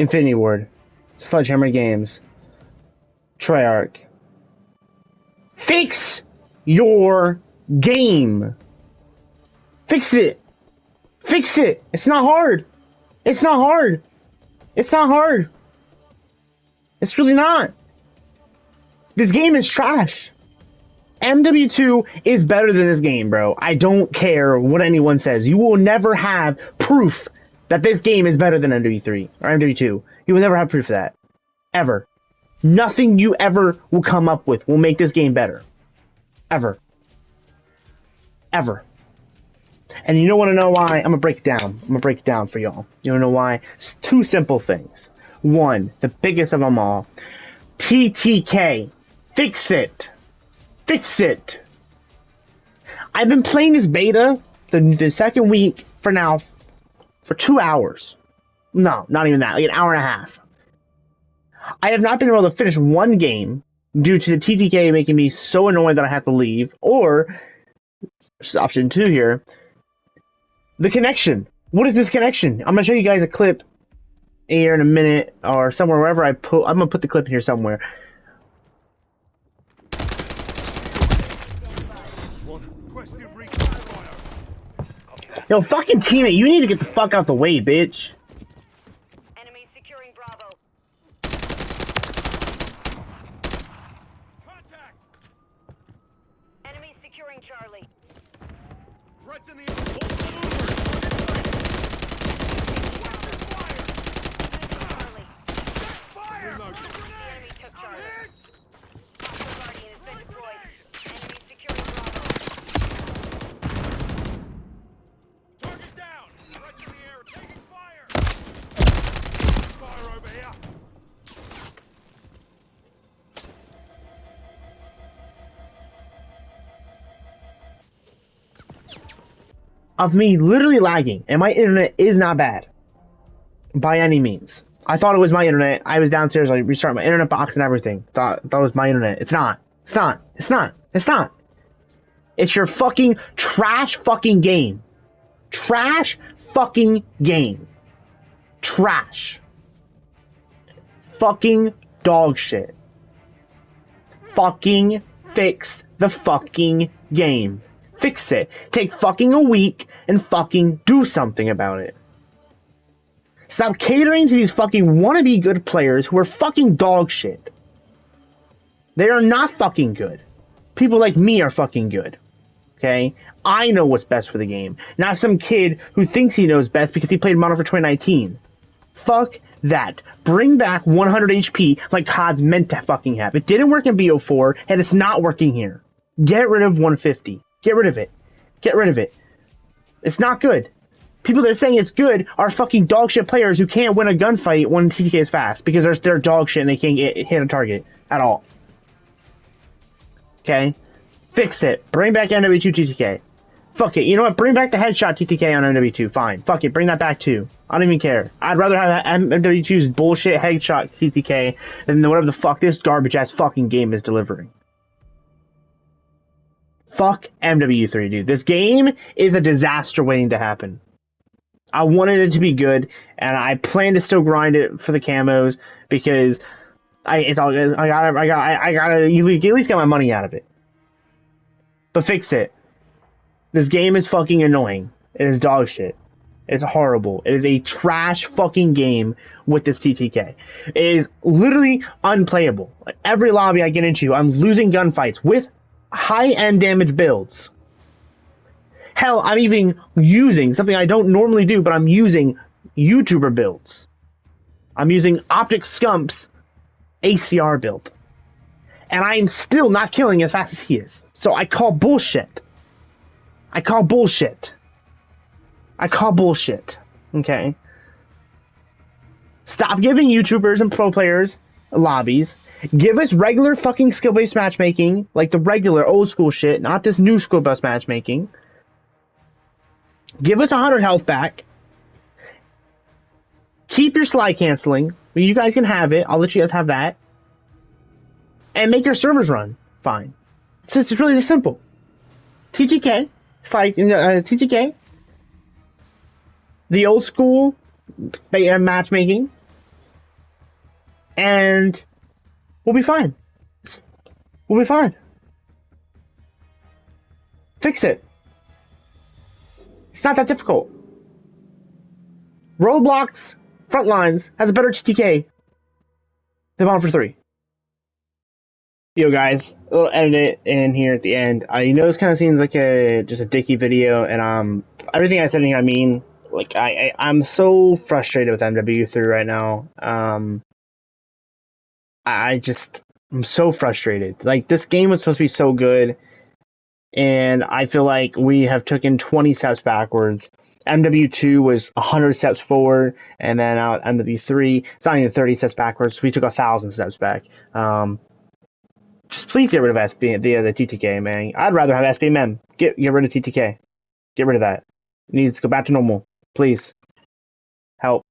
Infinity Ward, Sledgehammer Games, Treyarch. Fix your game. Fix it. Fix it. It's not hard. It's not hard. It's not hard. It's really not. This game is trash. MW2 is better than this game, bro. I don't care what anyone says. You will never have proof that this game is better than MW3 or MW2. You will never have proof of that. Ever. Nothing you ever will come up with will make this game better. Ever. Ever. And you don't want to know why? I'm gonna break it down. I'm gonna break it down for y'all. You don't know why? It's two simple things. One, the biggest of them all. TTK. Fix it. Fix it. I've been playing this beta the, the second week for now for two hours. No, not even that. Like an hour and a half. I have not been able to finish one game due to the TTK making me so annoyed that I have to leave, or option two here, the connection. What is this connection? I'm gonna show you guys a clip here in a minute or somewhere wherever I put. I'm gonna put the clip in here somewhere. Yo, fucking teammate, you need to get the fuck out the way, bitch. Enemy securing Bravo. Contact! Enemy securing Charlie. Threats in the Of me literally lagging, and my internet is not bad. By any means. I thought it was my internet. I was downstairs, I restarted my internet box and everything. Thought that was my internet. It's not. It's not. It's not. It's not. It's your fucking trash fucking game. Trash fucking game. Trash. Fucking dog shit. Fucking fix the fucking game. Fix it. Take fucking a week and fucking do something about it. Stop catering to these fucking wannabe good players who are fucking dog shit. They are not fucking good. People like me are fucking good. Okay? I know what's best for the game. Not some kid who thinks he knows best because he played Modern Warfare 2019. Fuck that. Bring back 100 HP like COD's meant to fucking have. It didn't work in BO4 and it's not working here. Get rid of 150. Get rid of it. Get rid of it. It's not good. People that are saying it's good are fucking dog shit players who can't win a gunfight when TTK is fast because they're, they're dog shit and they can't get, hit a target at all. Okay? Fix it. Bring back MW2 TTK. Fuck it. You know what? Bring back the headshot TTK on MW2. Fine. Fuck it. Bring that back too. I don't even care. I'd rather have MW2's bullshit headshot TTK than whatever the fuck this garbage ass fucking game is delivering. Fuck MW3, dude. This game is a disaster waiting to happen. I wanted it to be good, and I plan to still grind it for the camos because I it's all good. I gotta I got I you at least get my money out of it. But fix it. This game is fucking annoying. It is dog shit. It's horrible. It is a trash fucking game with this TTK. It is literally unplayable. Every lobby I get into, I'm losing gunfights with high end damage builds. Hell, I'm even using something I don't normally do, but I'm using YouTuber builds. I'm using OpTic Scump's ACR build. And I'm still not killing as fast as he is. So I call bullshit. I call bullshit. I call bullshit. Okay? Stop giving YouTubers and pro players lobbies. Give us regular fucking skill based matchmaking, like the regular old school shit, not this new skill based matchmaking. Give us 100 health back. Keep your slide canceling. You guys can have it. I'll let you guys have that. And make your servers run fine. It's just really this simple. TTK, slide, uh, TTK, the old school uh, matchmaking, and we'll be fine. We'll be fine. Fix it. It's not that difficult. Roblox Frontlines has a better TTK than Modern Warfare 3. Yo guys, we'll edit it in here at the end. I know this kind of seems like a just a dicky video, and um, everything I said, I mean, like I, I I'm so frustrated with MW3 right now. Um, I just I'm so frustrated. Like this game was supposed to be so good, and I feel like we have taken 20 steps backwards. MW2 was 100 steps forward, and then out MW3, it's not even 30 steps backwards. We took a thousand steps back. Um, just please get rid of SB the the TTK, man. I'd rather have SBMM. Get get rid of TTK. Get rid of that. It needs to go back to normal, please. Help.